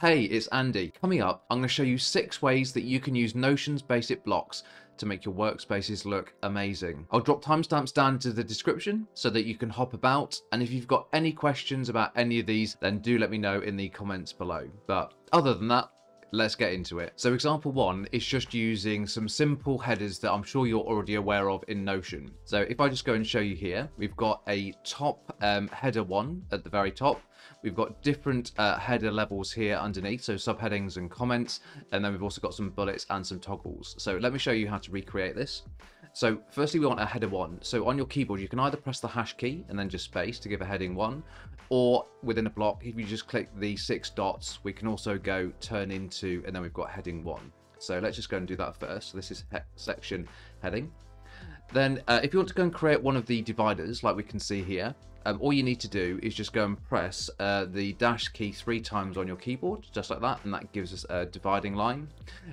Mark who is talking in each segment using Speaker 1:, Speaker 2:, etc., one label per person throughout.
Speaker 1: Hey, it's Andy. Coming up, I'm going to show you six ways that you can use Notion's basic blocks to make your workspaces look amazing. I'll drop timestamps down to the description so that you can hop about. And if you've got any questions about any of these, then do let me know in the comments below. But other than that, let's get into it. So example one is just using some simple headers that I'm sure you're already aware of in Notion. So if I just go and show you here, we've got a top um, header one at the very top. We've got different uh, header levels here underneath, so subheadings and comments, and then we've also got some bullets and some toggles. So let me show you how to recreate this. So firstly, we want a header one. So on your keyboard, you can either press the hash key and then just space to give a heading one, or within a block, if you just click the six dots, we can also go turn into, and then we've got heading one. So let's just go and do that first. So this is section heading. Then uh, if you want to go and create one of the dividers, like we can see here, um, all you need to do is just go and press uh, the dash key three times on your keyboard, just like that, and that gives us a dividing line.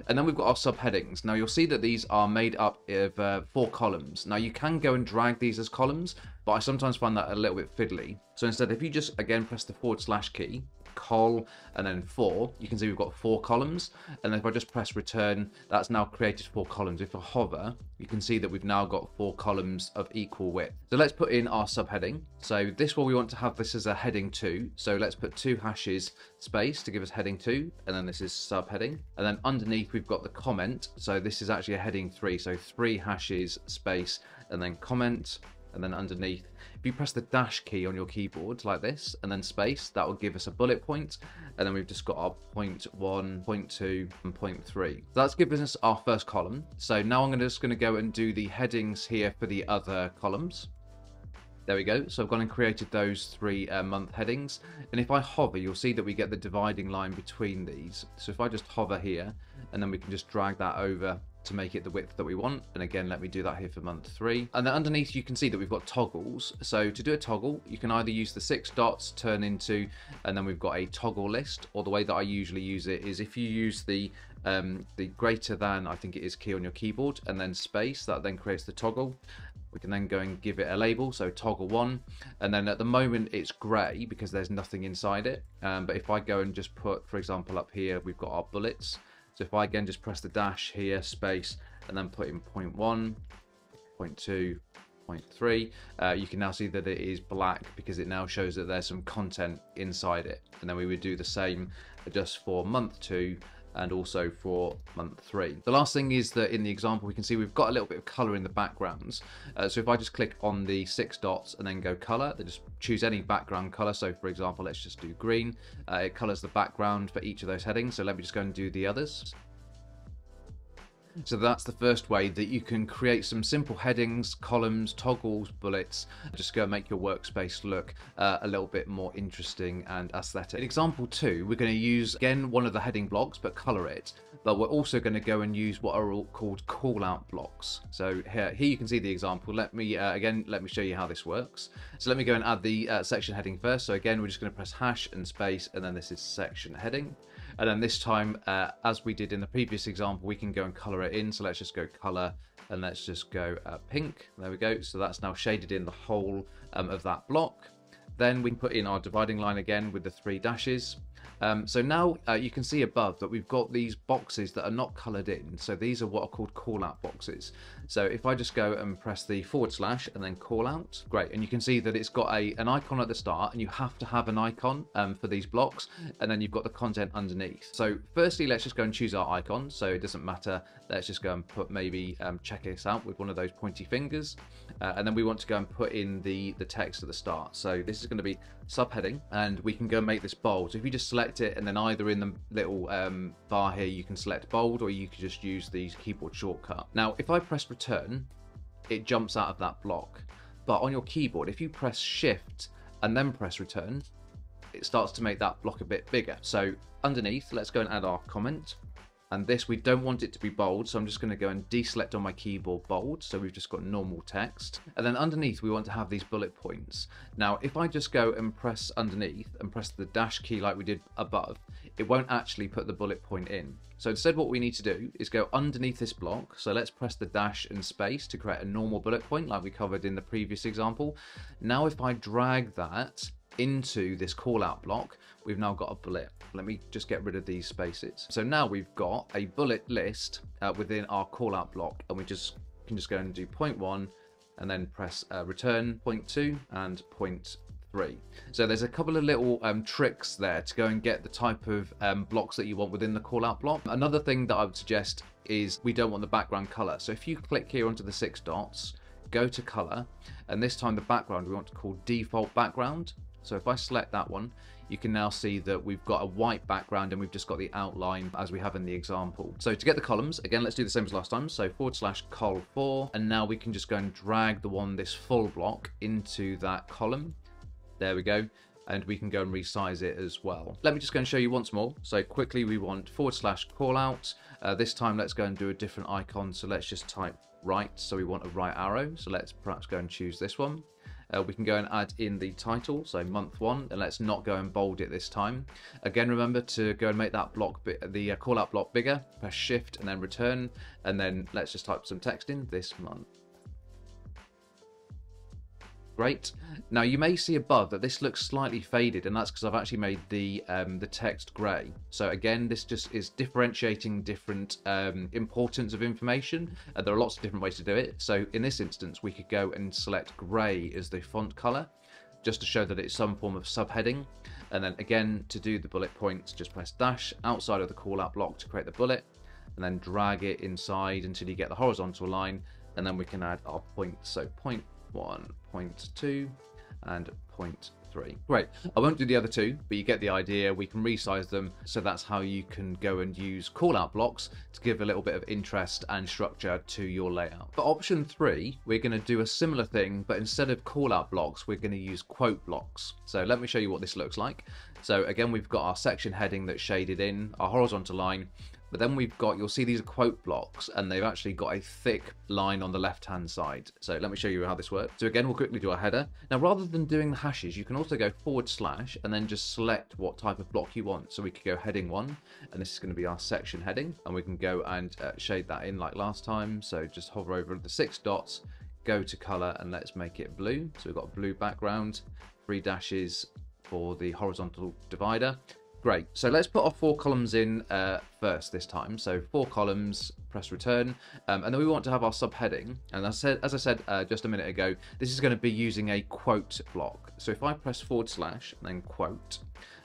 Speaker 1: And then we've got our subheadings. Now you'll see that these are made up of uh, four columns. Now you can go and drag these as columns, but I sometimes find that a little bit fiddly. So instead, if you just again press the forward slash key, col and then four. You can see we've got four columns. And if I just press return that's now created four columns. If I hover you can see that we've now got four columns of equal width. So let's put in our subheading. So this one we want to have this as a heading two. So let's put two hashes space to give us heading two. And then this is subheading. And then underneath we've got the comment. So this is actually a heading three. So three hashes space and then comment and then underneath if you press the dash key on your keyboard like this and then space, that will give us a bullet point. And then we've just got our point one, point two, and point three. So that's given us our first column. So now I'm just going to go and do the headings here for the other columns. There we go. So I've gone and created those three uh, month headings. And if I hover, you'll see that we get the dividing line between these. So if I just hover here, and then we can just drag that over to make it the width that we want. And again, let me do that here for month three. And then underneath, you can see that we've got toggles. So to do a toggle, you can either use the six dots, turn into, and then we've got a toggle list, or the way that I usually use it is if you use the um, the greater than, I think it is key on your keyboard, and then space, that then creates the toggle. We can then go and give it a label, so toggle one, and then at the moment it's gray because there's nothing inside it. Um, but if I go and just put, for example, up here, we've got our bullets, so if I again just press the dash here, space, and then put in point one, point two, point three, uh, you can now see that it is black because it now shows that there's some content inside it. And then we would do the same just for month two and also for month three. The last thing is that in the example, we can see we've got a little bit of color in the backgrounds. Uh, so if I just click on the six dots and then go color, then just choose any background color. So for example, let's just do green. Uh, it colors the background for each of those headings. So let me just go and do the others. So that's the first way that you can create some simple headings, columns, toggles, bullets, just go make your workspace look uh, a little bit more interesting and aesthetic. In example two, we're going to use again one of the heading blocks, but color it. But we're also going to go and use what are called call out blocks. So here, here you can see the example. Let me, uh, again, let me show you how this works. So let me go and add the uh, section heading first. So again, we're just going to press hash and space, and then this is section heading. And then this time, uh, as we did in the previous example, we can go and color it in. So let's just go color and let's just go uh, pink. There we go. So that's now shaded in the whole um, of that block. Then we put in our dividing line again with the three dashes. Um, so now uh, you can see above that we've got these boxes that are not colored in. So these are what are called call out boxes. So if I just go and press the forward slash and then call out, great. And you can see that it's got a an icon at the start and you have to have an icon um, for these blocks. And then you've got the content underneath. So firstly, let's just go and choose our icon. So it doesn't matter. Let's just go and put maybe um, check this out with one of those pointy fingers. Uh, and then we want to go and put in the, the text at the start. So this is going to be subheading and we can go make this bold. So if you just select it and then either in the little um, bar here you can select bold or you can just use the keyboard shortcut. Now if I press return it jumps out of that block but on your keyboard if you press shift and then press return it starts to make that block a bit bigger. So underneath let's go and add our comment and this, we don't want it to be bold, so I'm just going to go and deselect on my keyboard bold. So we've just got normal text. And then underneath, we want to have these bullet points. Now, if I just go and press underneath and press the dash key like we did above, it won't actually put the bullet point in. So instead what we need to do is go underneath this block. So let's press the dash and space to create a normal bullet point like we covered in the previous example. Now if I drag that into this call out block, we've now got a bullet. Let me just get rid of these spaces. So now we've got a bullet list uh, within our call out block and we just can just go and do point one and then press uh, return point two and point three. So there's a couple of little um, tricks there to go and get the type of um, blocks that you want within the call out block. Another thing that I would suggest is we don't want the background color. So if you click here onto the six dots, go to color, and this time the background we want to call default background. So if I select that one, you can now see that we've got a white background and we've just got the outline as we have in the example. So to get the columns, again, let's do the same as last time. So forward slash col4, and now we can just go and drag the one, this full block into that column. There we go. And we can go and resize it as well. Let me just go and show you once more. So quickly, we want forward slash call out. Uh, this time, let's go and do a different icon. So let's just type right. So we want a right arrow. So let's perhaps go and choose this one. Uh, we can go and add in the title, so month one, and let's not go and bold it this time. Again, remember to go and make that block, the uh, call out block bigger, press shift and then return, and then let's just type some text in this month. Great. Now you may see above that this looks slightly faded and that's because I've actually made the um, the text grey. So again, this just is differentiating different um, importance of information. Uh, there are lots of different ways to do it. So in this instance, we could go and select grey as the font colour just to show that it's some form of subheading. And then again, to do the bullet points, just press dash outside of the call out block to create the bullet and then drag it inside until you get the horizontal line. And then we can add our points. So point one, point two, and point three. Great. I won't do the other two, but you get the idea. We can resize them. So that's how you can go and use call out blocks to give a little bit of interest and structure to your layout. For option three, we're going to do a similar thing, but instead of call out blocks, we're going to use quote blocks. So let me show you what this looks like. So again, we've got our section heading that's shaded in, our horizontal line, but then we've got, you'll see these are quote blocks and they've actually got a thick line on the left hand side. So let me show you how this works. So again, we'll quickly do a header. Now, rather than doing the hashes, you can also go forward slash and then just select what type of block you want. So we could go heading one, and this is going to be our section heading. And we can go and uh, shade that in like last time. So just hover over the six dots, go to color and let's make it blue. So we've got a blue background, three dashes for the horizontal divider Great. So let's put our four columns in uh, first this time. So four columns, press return, um, and then we want to have our subheading. And as I said, as I said uh, just a minute ago, this is going to be using a quote block. So if I press forward slash and then quote,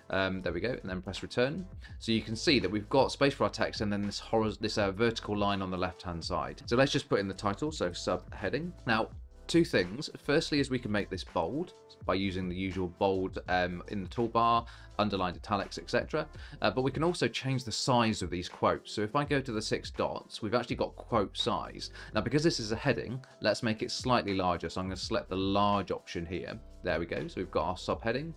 Speaker 1: um, there we go, and then press return. So you can see that we've got space for our text and then this, this uh, vertical line on the left-hand side. So let's just put in the title, so subheading. Now, two things. Firstly, is we can make this bold by using the usual bold um, in the toolbar, underlined italics, etc. Uh, but we can also change the size of these quotes. So if I go to the six dots, we've actually got quote size. Now, because this is a heading, let's make it slightly larger. So I'm going to select the large option here. There we go. So we've got our subheading.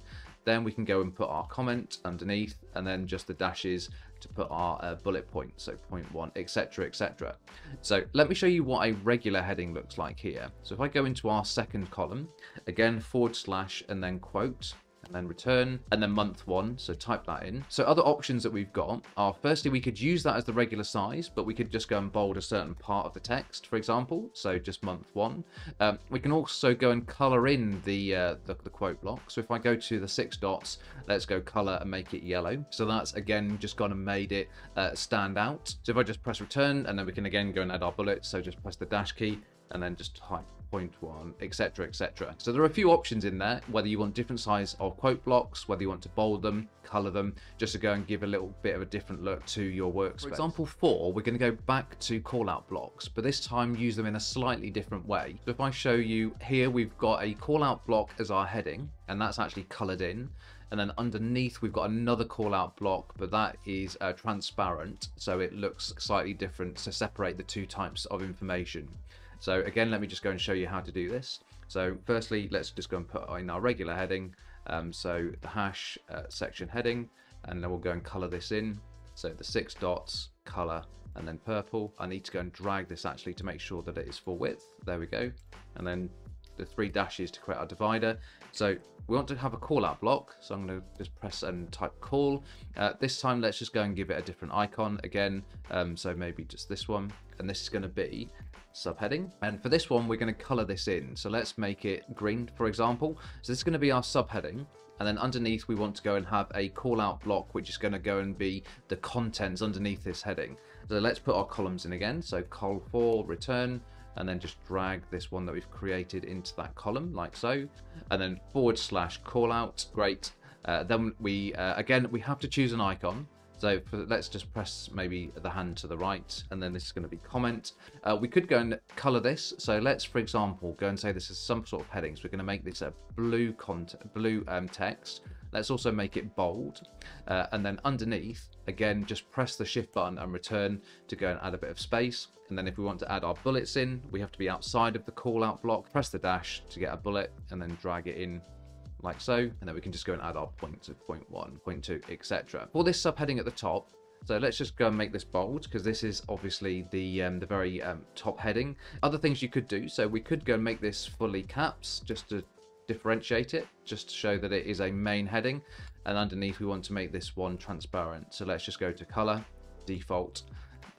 Speaker 1: Then we can go and put our comment underneath and then just the dashes to put our uh, bullet points, so point one, etc, etc. So let me show you what a regular heading looks like here. So if I go into our second column, again forward slash and then quote, and then return, and then month one, so type that in. So other options that we've got are, firstly, we could use that as the regular size, but we could just go and bold a certain part of the text, for example, so just month one. Um, we can also go and color in the, uh, the, the quote block. So if I go to the six dots, let's go color and make it yellow. So that's, again, just gone and made it uh, stand out. So if I just press return, and then we can again go and add our bullets, so just press the dash key, and then just type point one, etc, etc. So there are a few options in there, whether you want different size of quote blocks, whether you want to bold them, color them, just to go and give a little bit of a different look to your workspace. For example four, we're going to go back to call out blocks, but this time use them in a slightly different way. So if I show you here, we've got a call out block as our heading, and that's actually colored in. And then underneath, we've got another call out block, but that is uh, transparent. So it looks slightly different to separate the two types of information. So again, let me just go and show you how to do this. So firstly, let's just go and put in our regular heading. Um, so the hash uh, section heading, and then we'll go and color this in. So the six dots, color, and then purple. I need to go and drag this actually to make sure that it is full width. There we go. And then the three dashes to create our divider. So we want to have a call out block. So I'm going to just press and type call. Uh, this time, let's just go and give it a different icon again. Um, so maybe just this one. And this is going to be subheading. And for this one, we're going to color this in. So let's make it green, for example. So this is going to be our subheading. And then underneath, we want to go and have a call out block, which is going to go and be the contents underneath this heading. So let's put our columns in again. So col4 return, and then just drag this one that we've created into that column like so. And then forward slash call out. Great. Uh, then we, uh, again, we have to choose an icon. So let's just press maybe the hand to the right, and then this is going to be comment. Uh, we could go and color this. So let's, for example, go and say this is some sort of headings. We're going to make this a blue content, blue um, text. Let's also make it bold. Uh, and then underneath, again, just press the shift button and return to go and add a bit of space. And then if we want to add our bullets in, we have to be outside of the call out block, press the dash to get a bullet and then drag it in like so, and then we can just go and add our point to point one, point two, etc. For this subheading at the top, so let's just go and make this bold because this is obviously the um, the very um, top heading. Other things you could do, so we could go and make this fully caps just to differentiate it, just to show that it is a main heading. And underneath we want to make this one transparent. So let's just go to color, default,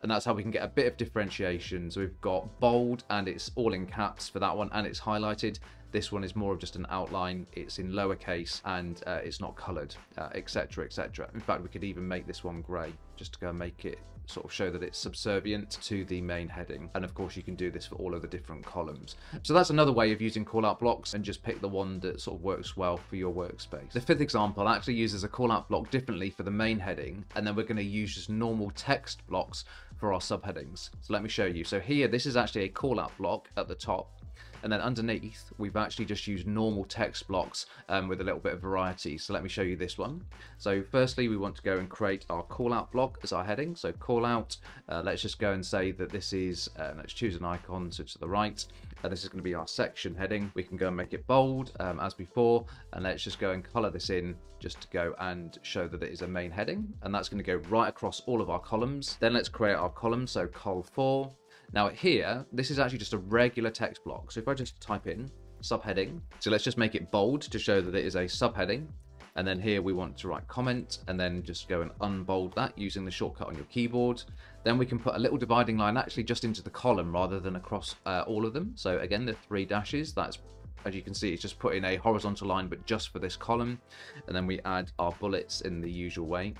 Speaker 1: and that's how we can get a bit of differentiation. So we've got bold and it's all in caps for that one and it's highlighted. This one is more of just an outline. It's in lowercase and uh, it's not colored, etc, uh, etc. Et in fact, we could even make this one gray just to go and make it sort of show that it's subservient to the main heading. And of course, you can do this for all of the different columns. So that's another way of using callout blocks and just pick the one that sort of works well for your workspace. The fifth example actually uses a callout block differently for the main heading, and then we're going to use just normal text blocks for our subheadings. So let me show you. So here, this is actually a callout block at the top and then underneath, we've actually just used normal text blocks um, with a little bit of variety. So let me show you this one. So firstly, we want to go and create our callout block as our heading. So callout, uh, let's just go and say that this is, uh, let's choose an icon, so to the right. Uh, this is going to be our section heading. We can go and make it bold um, as before, and let's just go and color this in just to go and show that it is a main heading. And that's going to go right across all of our columns. Then let's create our column. So col4, now here, this is actually just a regular text block. So if I just type in subheading, so let's just make it bold to show that it is a subheading. And then here we want to write comment and then just go and unbold that using the shortcut on your keyboard. Then we can put a little dividing line actually just into the column rather than across uh, all of them. So again, the three dashes, that's as you can see, it's just putting a horizontal line, but just for this column. And then we add our bullets in the usual way.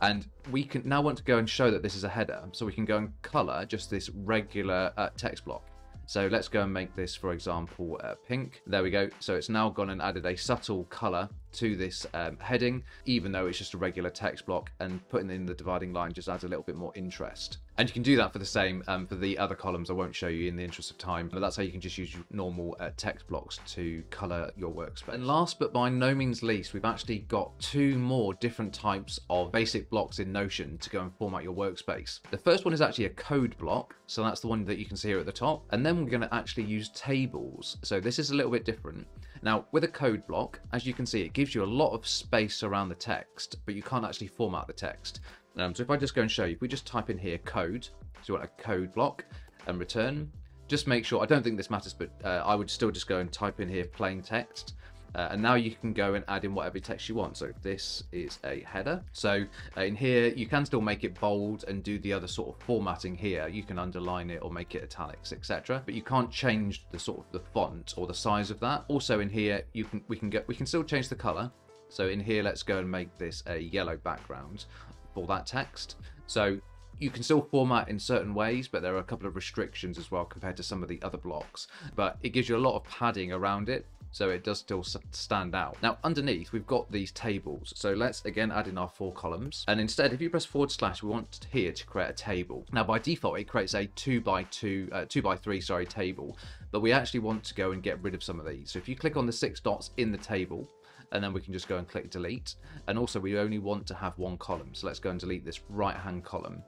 Speaker 1: And we can now want to go and show that this is a header. So we can go and color just this regular uh, text block. So let's go and make this, for example, uh, pink. There we go. So it's now gone and added a subtle color to this um, heading, even though it's just a regular text block and putting in the dividing line just adds a little bit more interest. And you can do that for the same um, for the other columns. I won't show you in the interest of time, but that's how you can just use normal uh, text blocks to color your workspace. And last but by no means least, we've actually got two more different types of basic blocks in Notion to go and format your workspace. The first one is actually a code block. So that's the one that you can see here at the top. And then we're going to actually use tables. So this is a little bit different. Now, with a code block, as you can see, it gives you a lot of space around the text, but you can't actually format the text. Um, so if I just go and show you, if we just type in here code, so you want a code block and return, just make sure, I don't think this matters, but uh, I would still just go and type in here plain text. Uh, and now you can go and add in whatever text you want. So this is a header. So uh, in here, you can still make it bold and do the other sort of formatting here. You can underline it or make it italics, etc. But you can't change the sort of the font or the size of that. Also in here, you can we can get we can still change the color. So in here, let's go and make this a yellow background for that text. So you can still format in certain ways, but there are a couple of restrictions as well compared to some of the other blocks. But it gives you a lot of padding around it so it does still stand out. Now underneath we've got these tables, so let's again add in our four columns, and instead if you press forward slash we want here to create a table. Now by default it creates a 2 by 2 uh, 2 by 3 sorry table, but we actually want to go and get rid of some of these. So if you click on the six dots in the table, and then we can just go and click delete. And also we only want to have one column. So let's go and delete this right hand column.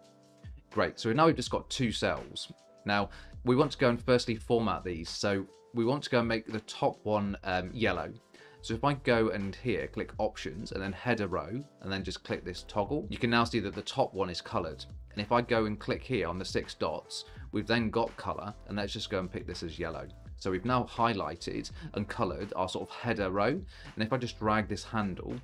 Speaker 1: Great, so now we've just got two cells. Now we want to go and firstly format these. So we want to go and make the top one um, yellow. So if I go and here, click options and then header row and then just click this toggle, you can now see that the top one is colored. And if I go and click here on the six dots, we've then got color and let's just go and pick this as yellow. So we've now highlighted and colored our sort of header row. And if I just drag this handle,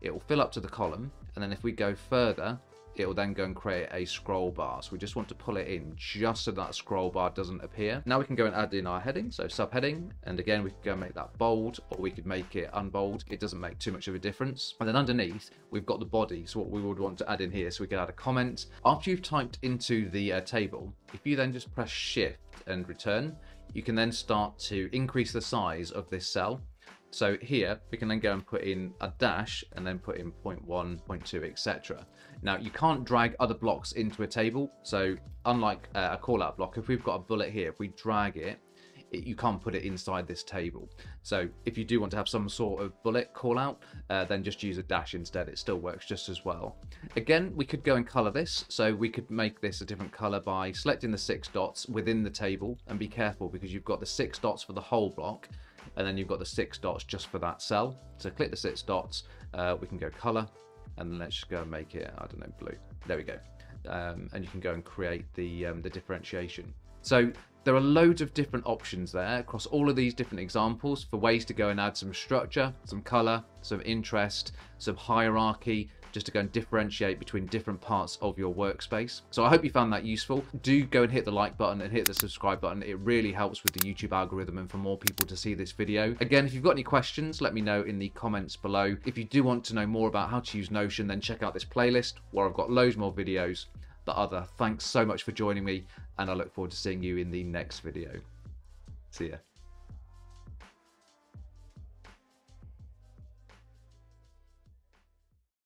Speaker 1: it will fill up to the column. And then if we go further, it will then go and create a scroll bar. So we just want to pull it in just so that scroll bar doesn't appear. Now we can go and add in our heading, so subheading, and again we can go and make that bold, or we could make it unbold. It doesn't make too much of a difference. And then underneath, we've got the body, so what we would want to add in here, so we can add a comment. After you've typed into the uh, table, if you then just press shift and return, you can then start to increase the size of this cell so here we can then go and put in a dash and then put in 0.1, 0.2, etc. Now you can't drag other blocks into a table. So unlike uh, a callout block, if we've got a bullet here, if we drag it, it, you can't put it inside this table. So if you do want to have some sort of bullet callout, uh, then just use a dash instead. It still works just as well. Again, we could go and color this. So we could make this a different color by selecting the six dots within the table and be careful because you've got the six dots for the whole block and then you've got the six dots just for that cell. So click the six dots, uh, we can go color, and let's just go and make it, I don't know, blue. There we go. Um, and you can go and create the, um, the differentiation. So there are loads of different options there across all of these different examples for ways to go and add some structure, some color, some interest, some hierarchy, just to go and differentiate between different parts of your workspace. So I hope you found that useful. Do go and hit the like button and hit the subscribe button. It really helps with the YouTube algorithm and for more people to see this video. Again, if you've got any questions, let me know in the comments below. If you do want to know more about how to use Notion, then check out this playlist where I've got loads more videos. But other, thanks so much for joining me and I look forward to seeing you in the next video. See ya.